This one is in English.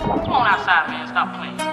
Come on outside, man. Stop playing.